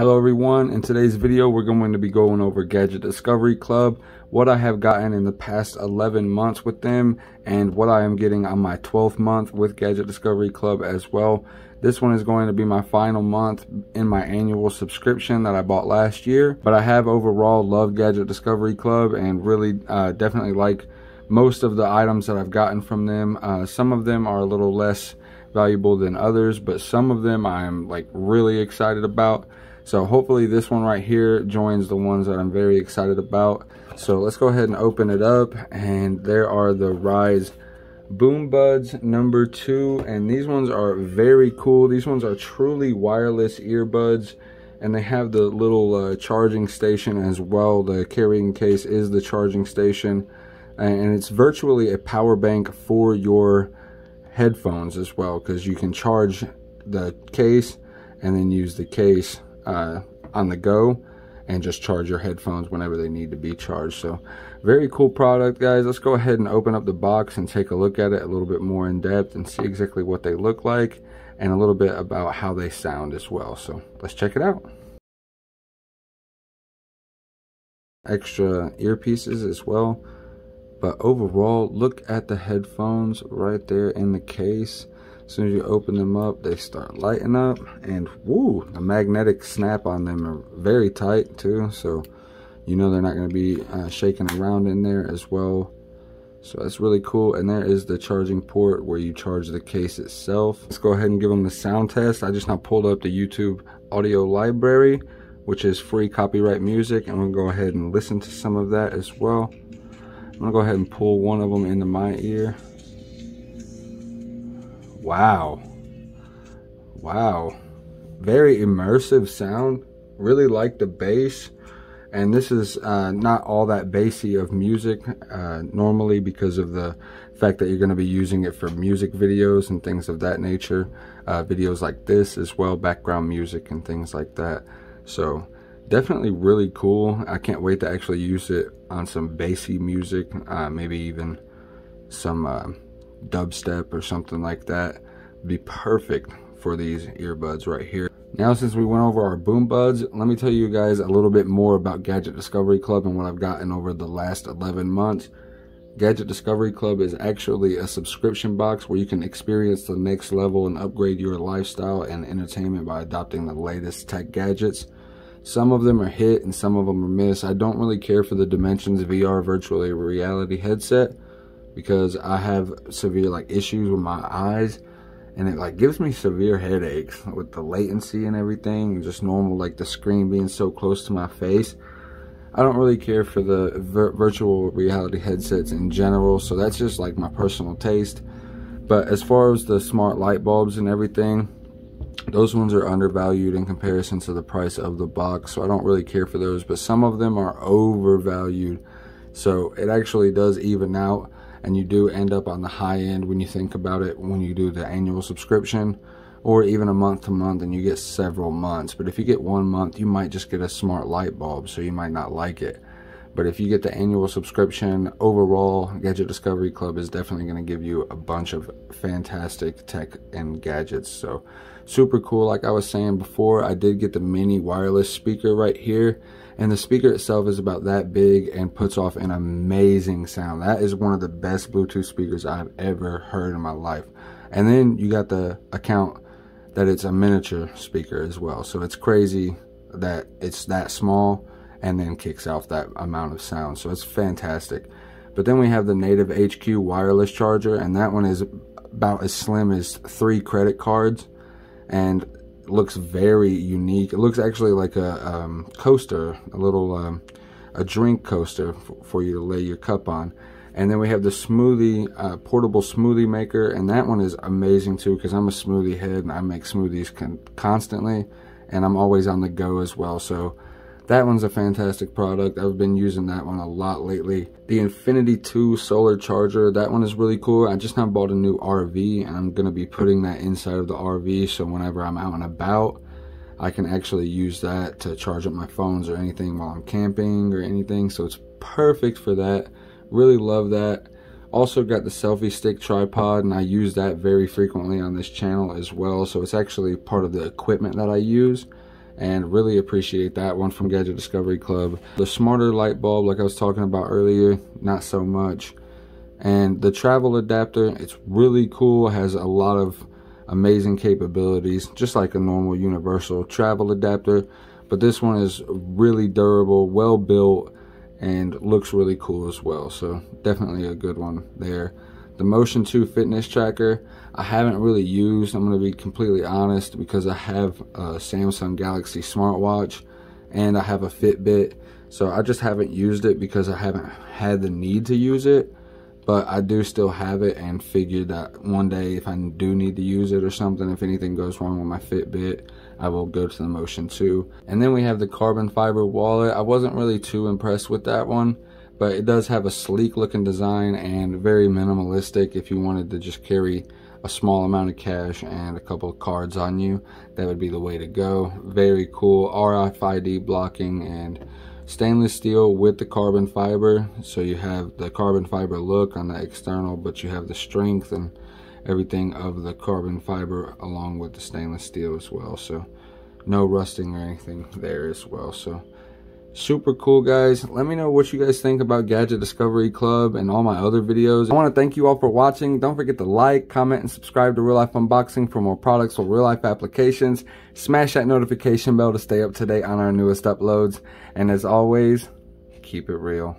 Hello everyone, in today's video we're going to be going over Gadget Discovery Club, what I have gotten in the past 11 months with them, and what I am getting on my 12th month with Gadget Discovery Club as well. This one is going to be my final month in my annual subscription that I bought last year, but I have overall loved Gadget Discovery Club and really uh, definitely like most of the items that I've gotten from them. Uh, some of them are a little less valuable than others, but some of them I'm like really excited about. So hopefully this one right here joins the ones that I'm very excited about. So let's go ahead and open it up. And there are the Rise Boom Buds number two. And these ones are very cool. These ones are truly wireless earbuds. And they have the little uh, charging station as well. The carrying case is the charging station. And it's virtually a power bank for your headphones as well. Because you can charge the case and then use the case uh, on the go and just charge your headphones whenever they need to be charged. So very cool product, guys. Let's go ahead and open up the box and take a look at it a little bit more in depth and see exactly what they look like and a little bit about how they sound as well. So let's check it out. Extra earpieces as well. But overall, look at the headphones right there in the case. As soon as you open them up, they start lighting up. And woo, the magnetic snap on them are very tight too. So you know they're not going to be uh, shaking around in there as well. So that's really cool. And there is the charging port where you charge the case itself. Let's go ahead and give them the sound test. I just now pulled up the YouTube audio library, which is free copyright music. And we'll go ahead and listen to some of that as well. I'm gonna go ahead and pull one of them into my ear. Wow. Wow. Very immersive sound. Really like the bass. And this is uh, not all that bassy of music uh, normally because of the fact that you're going to be using it for music videos and things of that nature. Uh, videos like this as well, background music and things like that. So definitely really cool. I can't wait to actually use it on some bassy music, uh, maybe even some uh, dubstep or something like that be perfect for these earbuds right here. Now since we went over our boom buds, let me tell you guys a little bit more about Gadget Discovery Club and what I've gotten over the last 11 months. Gadget Discovery Club is actually a subscription box where you can experience the next level and upgrade your lifestyle and entertainment by adopting the latest tech gadgets. Some of them are hit and some of them are miss. I don't really care for the Dimensions VR virtual reality headset because I have severe like issues with my eyes and it like gives me severe headaches with the latency and everything just normal like the screen being so close to my face. I don't really care for the vir virtual reality headsets in general so that's just like my personal taste. But as far as the smart light bulbs and everything those ones are undervalued in comparison to the price of the box so I don't really care for those but some of them are overvalued. So it actually does even out and you do end up on the high end when you think about it when you do the annual subscription or even a month to month and you get several months. But if you get one month you might just get a smart light bulb so you might not like it but if you get the annual subscription overall gadget discovery club is definitely going to give you a bunch of fantastic tech and gadgets. So super cool. Like i was saying before i did get the mini wireless speaker right here and the speaker itself is about that big and puts off an amazing sound. That is one of the best bluetooth speakers i've ever heard in my life. And then you got the account that it's a miniature speaker as well. So it's crazy that it's that small and then kicks off that amount of sound so it's fantastic but then we have the native hq wireless charger and that one is about as slim as three credit cards and looks very unique. It looks actually like a um, coaster, a little um, a drink coaster for you to lay your cup on. And then we have the smoothie, uh, portable smoothie maker, and that one is amazing too because I'm a smoothie head and I make smoothies con constantly, and I'm always on the go as well. So that one's a fantastic product. I've been using that one a lot lately. The Infinity 2 solar charger, that one is really cool. I just now bought a new RV and I'm gonna be putting that inside of the RV so whenever I'm out and about, I can actually use that to charge up my phones or anything while I'm camping or anything. So it's perfect for that. Really love that. Also got the selfie stick tripod and I use that very frequently on this channel as well. So it's actually part of the equipment that I use and really appreciate that one from Gadget Discovery Club. The smarter light bulb, like I was talking about earlier, not so much. And the travel adapter, it's really cool, has a lot of amazing capabilities, just like a normal universal travel adapter. But this one is really durable, well built, and looks really cool as well. So definitely a good one there. The Motion 2 fitness tracker, I haven't really used, I'm going to be completely honest, because I have a Samsung Galaxy smartwatch and I have a Fitbit. So I just haven't used it because I haven't had the need to use it. But I do still have it and figured that one day if I do need to use it or something, if anything goes wrong with my Fitbit, I will go to the Motion 2. And then we have the carbon fiber wallet. I wasn't really too impressed with that one but it does have a sleek looking design and very minimalistic. If you wanted to just carry a small amount of cash and a couple of cards on you that would be the way to go. Very cool RFID blocking and stainless steel with the carbon fiber. So you have the carbon fiber look on the external but you have the strength and everything of the carbon fiber along with the stainless steel as well. So no rusting or anything there as well. So super cool guys. Let me know what you guys think about gadget discovery club and all my other videos. I want to thank you all for watching. Don't forget to like comment and subscribe to real life unboxing for more products or real life applications. Smash that notification bell to stay up to date on our newest uploads. And as always keep it real